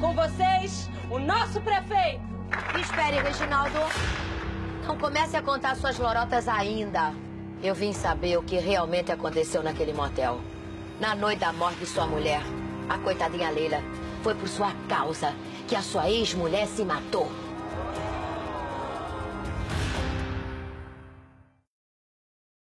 Com vocês, o nosso prefeito. Espere, Reginaldo. Não comece a contar suas lorotas ainda. Eu vim saber o que realmente aconteceu naquele motel. Na noite da morte de sua mulher, a coitadinha Leila, foi por sua causa que a sua ex-mulher se matou.